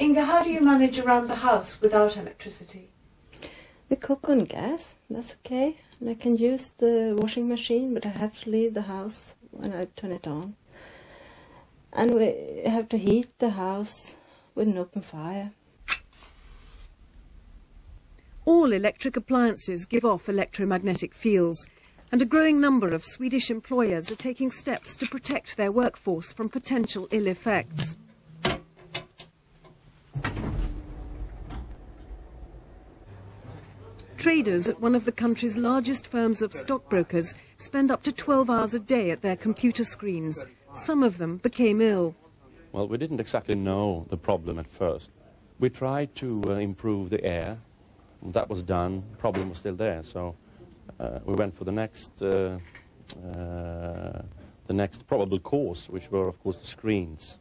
Inga, how do you manage around the house without electricity? We cook on gas, that's okay. And I can use the washing machine, but I have to leave the house when I turn it on. And we have to heat the house with an open fire. All electric appliances give off electromagnetic fields, and a growing number of Swedish employers are taking steps to protect their workforce from potential ill effects. Traders at one of the country's largest firms of stockbrokers spend up to 12 hours a day at their computer screens. Some of them became ill. Well, we didn't exactly know the problem at first. We tried to uh, improve the air. That was done. The problem was still there. So uh, we went for the next, uh, uh, the next probable cause, which were, of course, the screens.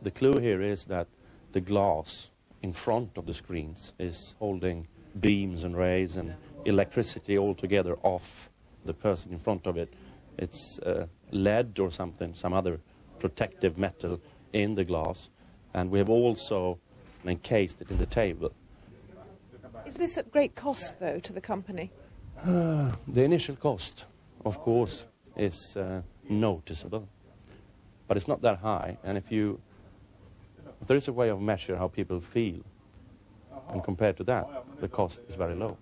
The clue here is that the glass in front of the screens is holding beams and rays and electricity all together off the person in front of it. It's uh, lead or something, some other protective metal in the glass. And we have also encased it in the table. Is this at great cost, though, to the company? Uh, the initial cost, of course, is uh, noticeable. But it's not that high. And if you, there is a way of measure how people feel, and compared to that, the cost is very low.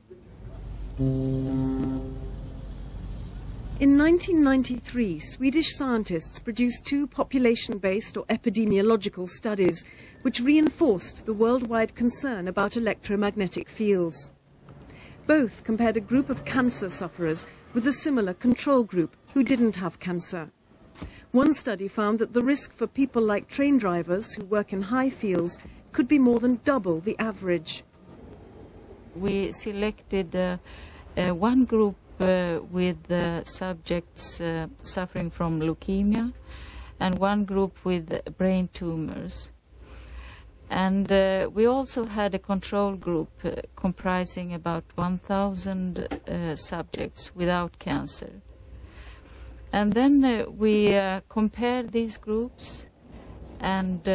In 1993, Swedish scientists produced two population-based or epidemiological studies which reinforced the worldwide concern about electromagnetic fields. Both compared a group of cancer sufferers with a similar control group who didn't have cancer. One study found that the risk for people like train drivers who work in high fields could be more than double the average. We selected uh, uh, one group uh, with uh, subjects uh, suffering from leukemia and one group with brain tumors. And uh, we also had a control group comprising about 1,000 subjects without cancer. And then we compared these groups and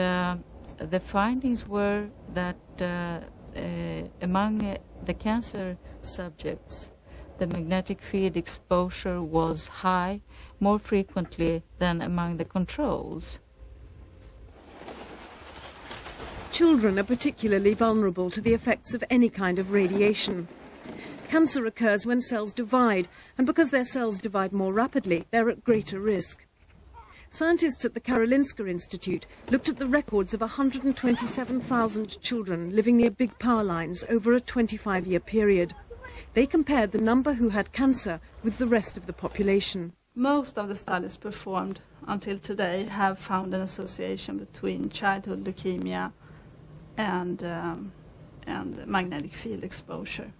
the findings were that uh, uh, among the cancer subjects, the magnetic field exposure was high more frequently than among the controls. Children are particularly vulnerable to the effects of any kind of radiation. Cancer occurs when cells divide, and because their cells divide more rapidly, they're at greater risk. Scientists at the Karolinska Institute looked at the records of 127,000 children living near big power lines over a 25-year period. They compared the number who had cancer with the rest of the population. Most of the studies performed until today have found an association between childhood leukemia and, um, and magnetic field exposure.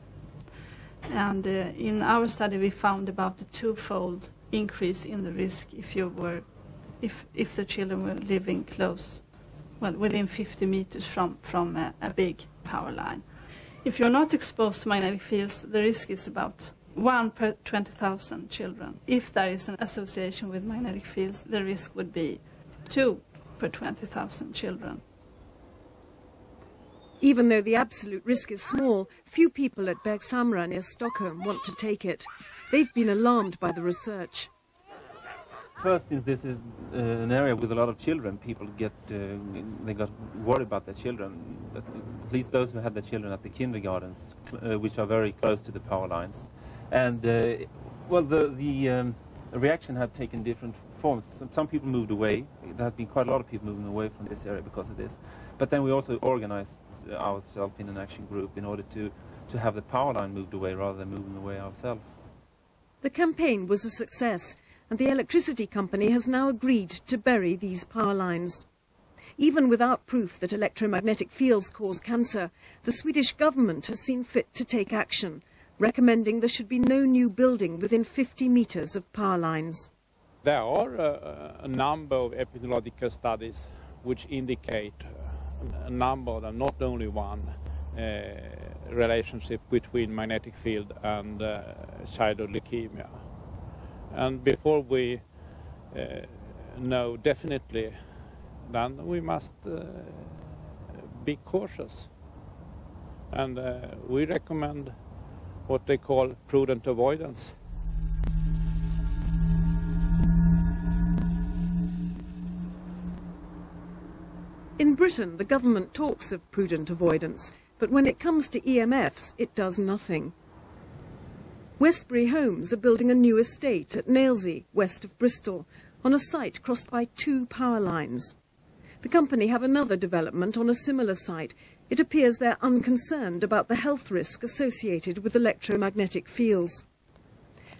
And uh, in our study we found about a twofold increase in the risk if you were if, if the children were living close, well, within 50 meters from, from a, a big power line. If you're not exposed to magnetic fields, the risk is about 1 per 20,000 children. If there is an association with magnetic fields, the risk would be 2 per 20,000 children. Even though the absolute risk is small, few people at Bergshamra near Stockholm want to take it. They've been alarmed by the research first, since this is uh, an area with a lot of children, people get uh, they got worried about their children. At least those who have their children at the kindergartens, uh, which are very close to the power lines. And uh, well, the the um, reaction had taken different forms. Some, some, people moved away. There have been quite a lot of people moving away from this area because of this. But then we also organized ourselves in an action group in order to to have the power line moved away rather than moving away ourselves. The campaign was a success and the electricity company has now agreed to bury these power lines. Even without proof that electromagnetic fields cause cancer, the Swedish government has seen fit to take action, recommending there should be no new building within 50 metres of power lines. There are uh, a number of epidemiological studies which indicate uh, a number them, not only one, uh, relationship between magnetic field and uh, childhood leukemia. And before we uh, know definitely, then we must uh, be cautious. And uh, we recommend what they call prudent avoidance. In Britain, the government talks of prudent avoidance, but when it comes to EMFs, it does nothing. Westbury Homes are building a new estate at Nailsea, west of Bristol, on a site crossed by two power lines. The company have another development on a similar site. It appears they're unconcerned about the health risk associated with electromagnetic fields.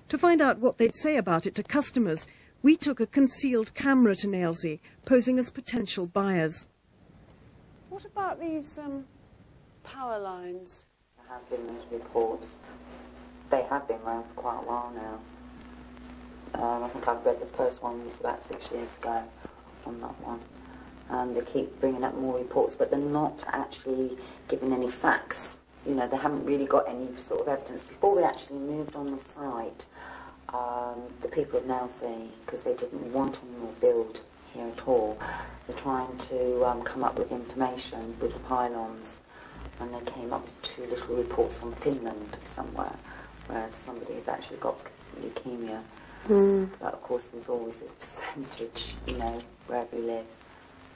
To find out what they'd say about it to customers, we took a concealed camera to Nailsea, posing as potential buyers. What about these um, power lines? There have been those reports. They have been around for quite a while now. Um, I think I've read the first one was about six years ago on that one. Um, they keep bringing up more reports, but they're not actually giving any facts. You know, they haven't really got any sort of evidence. Before we actually moved on this site, um, the people of Nailsea, because they didn't want any more build here at all, they're trying to um, come up with information with the pylons, and they came up with two little reports from Finland somewhere, where somebody had actually got leukemia. Mm. But of course, there's always this percentage, you know, wherever you live,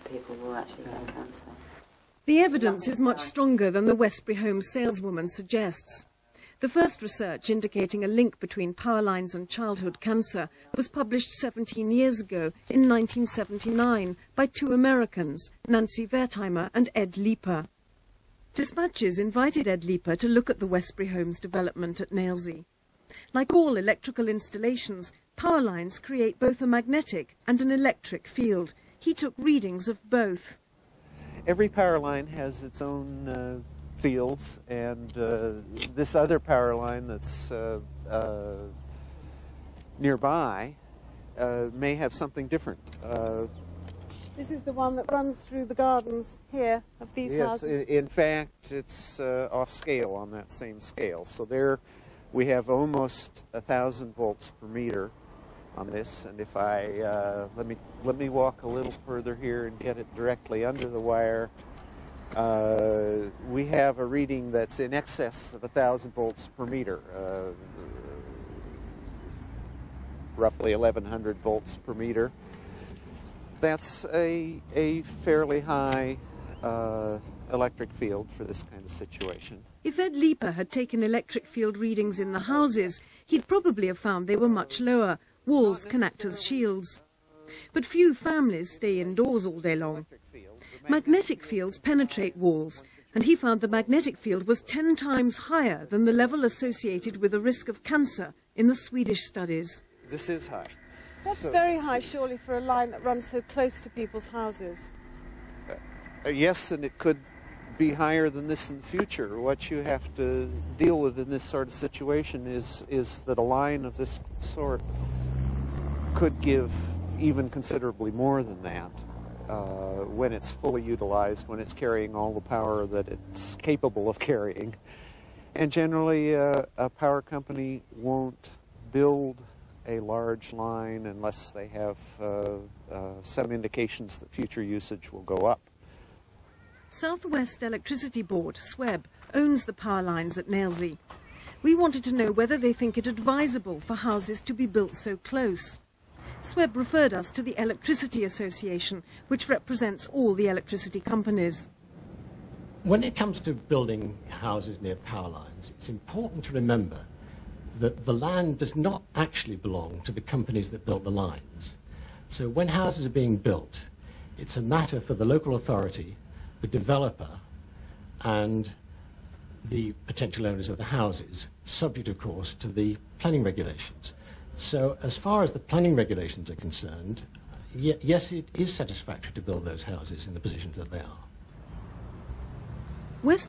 people will actually get cancer. The evidence is much stronger than the Westbury Home saleswoman suggests. The first research indicating a link between power lines and childhood cancer was published 17 years ago in 1979 by two Americans, Nancy Wertheimer and Ed Leeper. Dispatches invited Ed Leeper to look at the Westbury Homes development at Nailsea. Like all electrical installations, power lines create both a magnetic and an electric field. He took readings of both. Every power line has its own uh, fields, and uh, this other power line that's uh, uh nearby uh, may have something different. Uh, this is the one that runs through the gardens here of these yes, houses. in fact, it's off scale on that same scale. So there we have almost a thousand volts per meter on this and if I uh, let me let me walk a little further here and get it directly under the wire uh, we have a reading that's in excess of a thousand volts per meter uh, roughly 1100 volts per meter that's a, a fairly high uh, electric field for this kind of situation if Ed Leeper had taken electric field readings in the houses, he'd probably have found they were much lower. Walls can act as shields. But few families stay indoors all day long. Magnetic fields penetrate walls, and he found the magnetic field was 10 times higher than the level associated with a risk of cancer in the Swedish studies. This is high. That's so, very high, surely, for a line that runs so close to people's houses. Uh, uh, yes, and it could be higher than this in the future. What you have to deal with in this sort of situation is is that a line of this sort could give even considerably more than that uh, when it's fully utilized, when it's carrying all the power that it's capable of carrying. And generally, uh, a power company won't build a large line unless they have uh, uh some indications that future usage will go up. Southwest Electricity Board, SWEB, owns the power lines at Nailsea. We wanted to know whether they think it advisable for houses to be built so close. SWEB referred us to the Electricity Association, which represents all the electricity companies. When it comes to building houses near power lines, it's important to remember that the land does not actually belong to the companies that built the lines. So when houses are being built, it's a matter for the local authority the developer and the potential owners of the houses, subject, of course, to the planning regulations. So as far as the planning regulations are concerned, yes, it is satisfactory to build those houses in the positions that they are. West